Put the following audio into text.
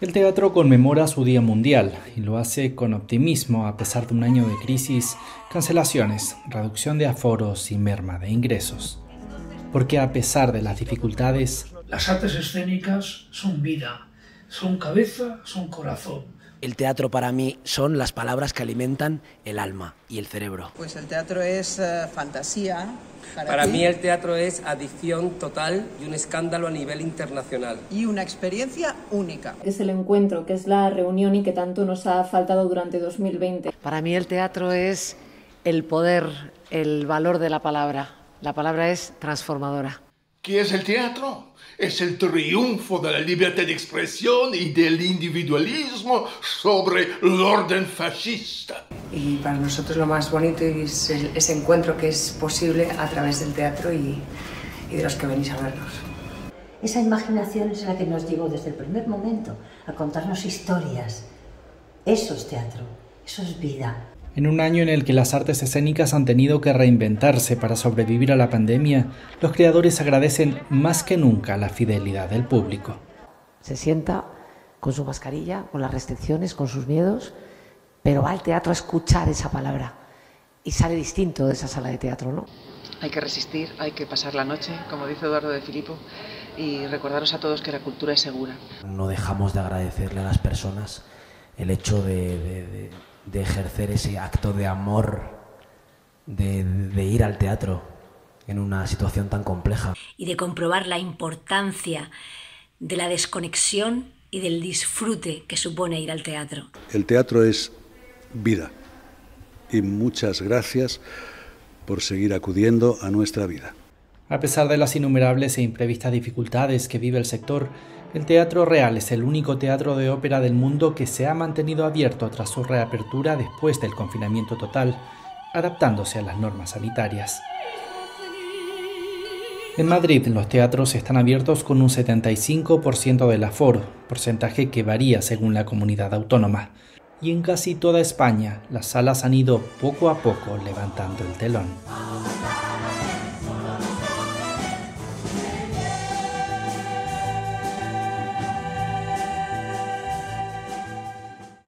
El teatro conmemora su Día Mundial y lo hace con optimismo a pesar de un año de crisis, cancelaciones, reducción de aforos y merma de ingresos. Porque a pesar de las dificultades, las artes escénicas son vida, son cabeza, son corazón el teatro para mí son las palabras que alimentan el alma y el cerebro. Pues el teatro es uh, fantasía. Para, para mí el teatro es adicción total y un escándalo a nivel internacional. Y una experiencia única. Es el encuentro, que es la reunión y que tanto nos ha faltado durante 2020. Para mí el teatro es el poder, el valor de la palabra. La palabra es transformadora. ¿Qué es el teatro? Es el triunfo de la libertad de expresión y del individualismo sobre el orden fascista. Y para nosotros lo más bonito es ese encuentro que es posible a través del teatro y, y de los que venís a vernos. Esa imaginación es la que nos llevó desde el primer momento a contarnos historias. Eso es teatro, eso es vida. En un año en el que las artes escénicas han tenido que reinventarse para sobrevivir a la pandemia, los creadores agradecen más que nunca la fidelidad del público. Se sienta con su mascarilla, con las restricciones, con sus miedos, pero va al teatro a escuchar esa palabra y sale distinto de esa sala de teatro, ¿no? Hay que resistir, hay que pasar la noche, como dice Eduardo de Filipo, y recordaros a todos que la cultura es segura. No dejamos de agradecerle a las personas el hecho de, de de ejercer ese acto de amor, de, ir al teatro en una situación tan compleja. Y de comprobar la importancia de la desconexión y del disfrute que supone ir al teatro. El teatro es vida y muchas gracias por seguir acudiendo a nuestra vida. A pesar de las innumerables e imprevistas dificultades que vive el sector, el Teatro Real es el único teatro de ópera del mundo que se ha mantenido abierto tras su reapertura después del confinamiento total, adaptándose a las normas sanitarias. En Madrid los teatros están abiertos con un 75% del aforo, porcentaje que varía según la comunidad autónoma. Y en casi toda España las salas han ido poco a poco levantando el telón.